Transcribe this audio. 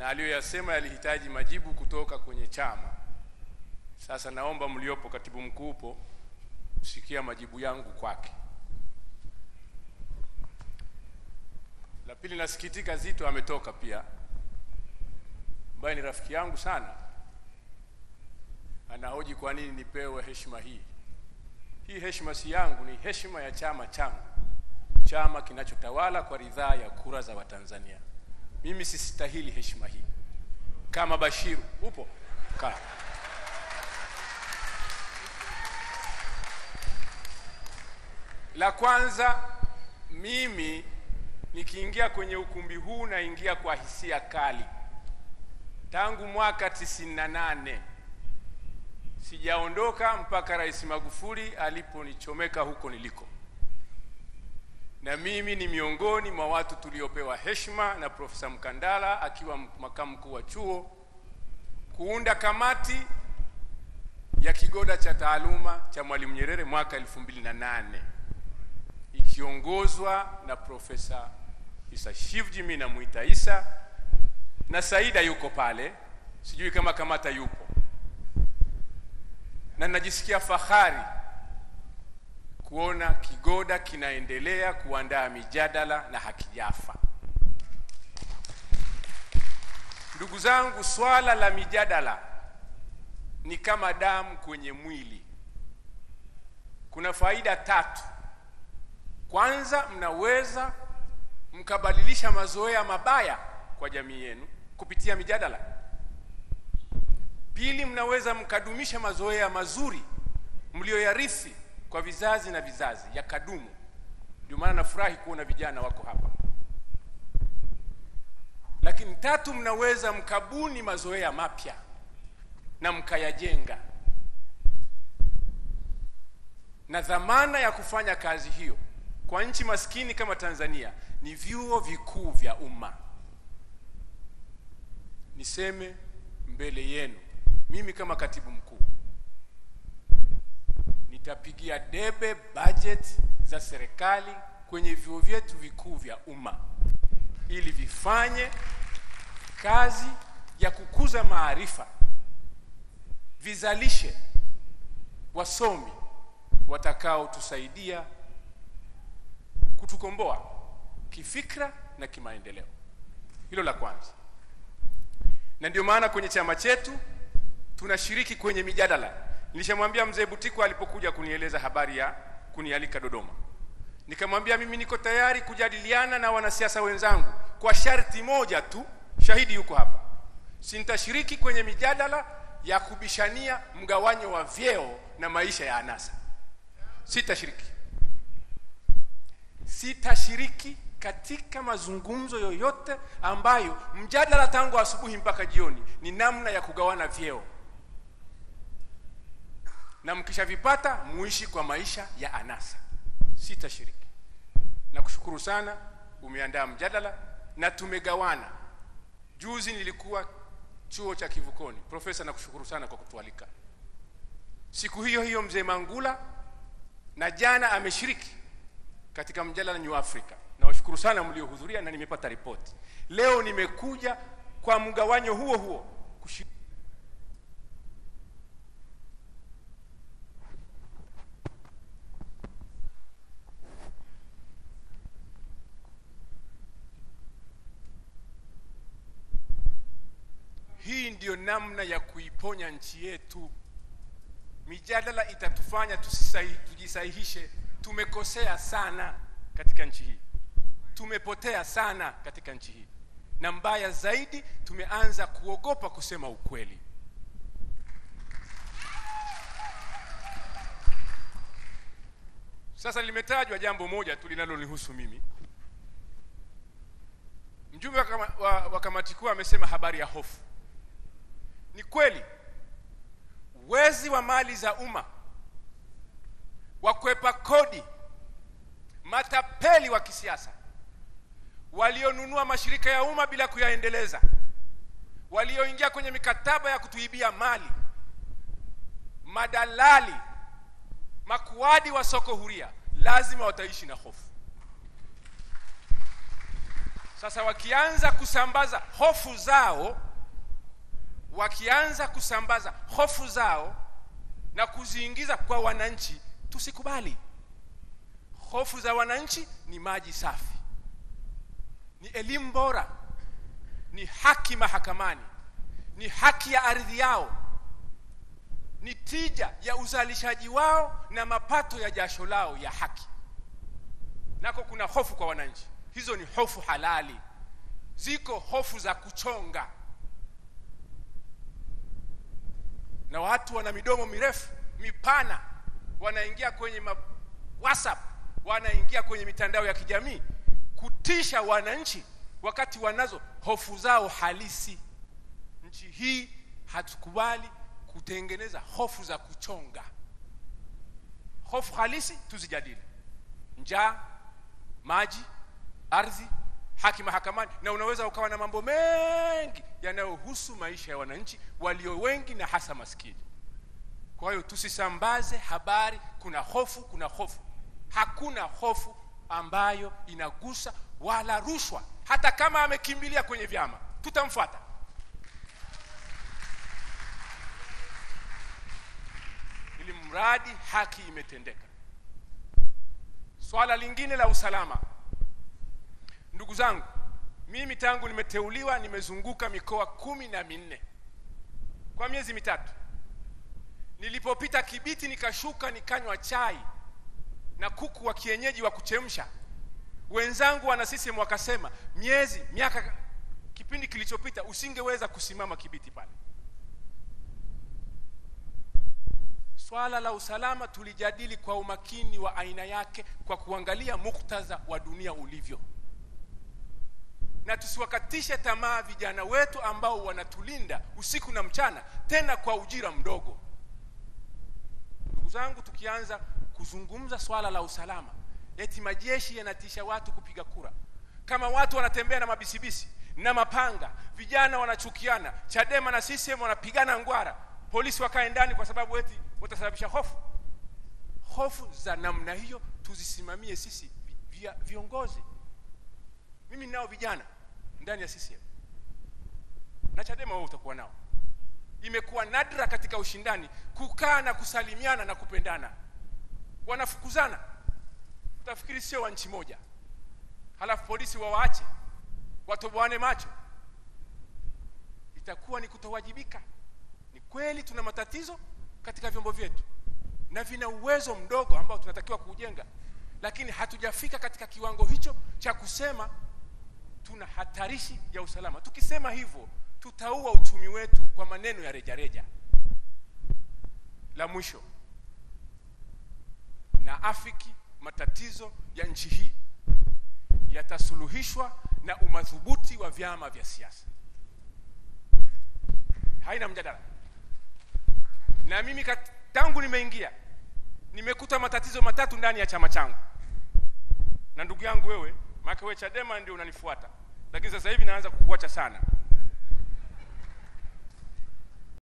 na aliyoyasema yalihitaji majibu kutoka kwenye chama. Sasa naomba mliopo, katibu mkuu upo, sikia majibu yangu kwake. La pili, nasikitika Zito ametoka pia, ambaye ni rafiki yangu sana, anahoji kwa nini nipewe heshima hii. Hii heshima si yangu, ni heshima ya chama changu, chama kinachotawala kwa ridhaa ya kura za Watanzania. Mimi sistahili heshima hii. Kama Bashiru upo kaa. La kwanza, mimi nikiingia kwenye ukumbi huu naingia kwa hisia kali. Tangu mwaka 98 sijaondoka mpaka Rais Magufuli aliponichomeka huko niliko, na mimi ni miongoni mwa watu tuliopewa heshima na Profesa Mkandala akiwa makamu mkuu wa chuo kuunda kamati ya kigoda cha taaluma cha Mwalimu Nyerere mwaka 2008 ikiongozwa na Profesa Isa Shivji, mimi namuita Isa na Saida yuko pale, sijui kama Kamata yupo, na najisikia fahari kuona kigoda kinaendelea kuandaa mijadala na hakijafa. Ndugu zangu, swala la mijadala ni kama damu kwenye mwili. Kuna faida tatu. Kwanza, mnaweza mkabadilisha mazoea mabaya kwa jamii yenu kupitia mijadala. Pili, mnaweza mkadumisha mazoea mazuri mlioyarithi kwa vizazi na vizazi yakadumu. Ndio maana nafurahi kuona vijana wako hapa. Lakini tatu, mnaweza mkabuni mazoea mapya na mkayajenga, na dhamana ya kufanya kazi hiyo kwa nchi maskini kama Tanzania ni vyuo vikuu vya umma. Niseme mbele yenu, mimi kama katibu mkuu nitapigia debe budget za serikali kwenye vyuo vyetu vikuu vya umma ili vifanye kazi ya kukuza maarifa, vizalishe wasomi watakaotusaidia kutukomboa kifikra na kimaendeleo. Hilo la kwanza, na ndio maana kwenye chama chetu tunashiriki kwenye mijadala. Nilishamwambia mzee Butiku alipokuja kunieleza habari ya kunialika Dodoma, nikamwambia mimi niko tayari kujadiliana na wanasiasa wenzangu kwa sharti moja tu, shahidi yuko hapa, sintashiriki kwenye mijadala ya kubishania mgawanyo wa vyeo na maisha ya anasa. Sitashiriki, sitashiriki katika mazungumzo yoyote ambayo mjadala tangu asubuhi mpaka jioni ni namna ya kugawana vyeo, na mkishavipata muishi kwa maisha ya anasa. Sitashiriki. Nakushukuru sana, umeandaa mjadala na tumegawana. Juzi nilikuwa chuo cha Kivukoni. Profesa, nakushukuru sana kwa kutualika. Siku hiyo hiyo mzee Mangula na jana ameshiriki katika mjadala New Africa. Nawashukuru sana mliohudhuria na nimepata ripoti. Leo nimekuja kwa mgawanyo huo huo kushiriki. Hii ndiyo namna ya kuiponya nchi yetu. Mijadala itatufanya tujisahihishe. Tumekosea sana katika nchi hii, tumepotea sana katika nchi hii, na mbaya zaidi, tumeanza kuogopa kusema ukweli. Sasa limetajwa jambo moja tu linalonihusu mimi. Mjumbe wa, wa, wa kamati kuu amesema habari ya hofu. Ni kweli wezi wa mali za umma, wakwepa kodi, matapeli wa kisiasa, walionunua mashirika ya umma bila kuyaendeleza, walioingia kwenye mikataba ya kutuibia mali, madalali, makuadi wa soko huria, lazima wataishi na hofu. sasa wakianza kusambaza hofu zao wakianza kusambaza hofu zao na kuziingiza kwa wananchi tusikubali. Hofu za wananchi ni maji safi ni elimu bora ni haki mahakamani ni haki ya ardhi yao ni tija ya uzalishaji wao na mapato ya jasho lao ya haki. Nako kuna hofu kwa wananchi. Hizo ni hofu halali. Ziko hofu za kuchonga na watu wana midomo mirefu mipana wanaingia kwenye ma whatsapp wanaingia kwenye mitandao ya kijamii kutisha wananchi wakati wanazo hofu zao halisi. Nchi hii hatukubali kutengeneza hofu za kuchonga. Hofu halisi tuzijadili. Njaa maji ardhi haki mahakamani na unaweza ukawa na mambo mengi yanayohusu maisha ya wananchi walio wengi na hasa maskini. Kwa hiyo tusisambaze habari kuna hofu kuna hofu. Hakuna hofu ambayo inagusa wala rushwa. Hata kama amekimbilia kwenye vyama tutamfuata. Ili mradi haki imetendeka. Swala lingine la usalama ndugu zangu mimi tangu nimeteuliwa nimezunguka mikoa kumi na minne. Kwa miezi mitatu. Nilipopita kibiti nikashuka nikanywa chai na kuku wa kienyeji wa kuchemsha. Wenzangu wana CCM wakasema miezi miaka kipindi kilichopita usingeweza kusimama kibiti pale. Swala la usalama tulijadili kwa umakini wa aina yake kwa kuangalia muktadha wa dunia ulivyo na tusiwakatishe tamaa vijana wetu ambao wanatulinda usiku na mchana tena kwa ujira mdogo. Ndugu zangu tukianza kuzungumza swala la usalama eti majeshi yanatisha watu kupiga kura. Kama watu wanatembea na mabisibisi na mapanga vijana wanachukiana chadema na CCM wanapigana ngwara polisi wakae ndani kwa sababu eti watasababisha hofu. Hofu za namna hiyo tuzisimamie sisi viongozi. Mimi nao vijana ndani ya CCM na Chadema wewe utakuwa nao. Imekuwa nadra katika ushindani kukaa na kusalimiana na kupendana. Wanafukuzana. Utafikiri sio wa nchi moja. Halafu polisi wawaache watoboane macho. Itakuwa ni kutowajibika. Ni kweli tuna matatizo katika vyombo vyetu na vina uwezo mdogo ambao tunatakiwa kuujenga lakini hatujafika katika kiwango hicho cha kusema tuna hatarishi ya usalama. Tukisema hivyo tutaua uchumi wetu kwa maneno ya rejareja. La mwisho na afiki matatizo ya nchi hii yatasuluhishwa na umadhubuti wa vyama vya siasa. Haina mjadala. Na mimi tangu nimeingia nimekuta matatizo matatu ndani ya chama changu. Na ndugu yangu wewe maana wewe Chadema ndio unanifuata. Lakini sasa hivi naanza kukuacha sana